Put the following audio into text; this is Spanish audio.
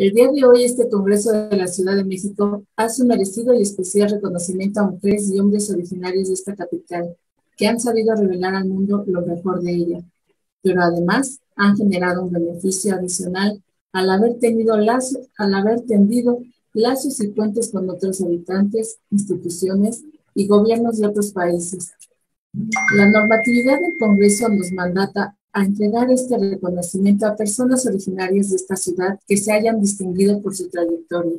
El día de hoy, este Congreso de la Ciudad de México hace un merecido y especial reconocimiento a mujeres y hombres originarios de esta capital, que han sabido revelar al mundo lo mejor de ella, pero además han generado un beneficio adicional al haber, tenido lazos, al haber tendido lazos y puentes con otros habitantes, instituciones y gobiernos de otros países. La normatividad del Congreso nos mandata a entregar este reconocimiento a personas originarias de esta ciudad que se hayan distinguido por su trayectoria,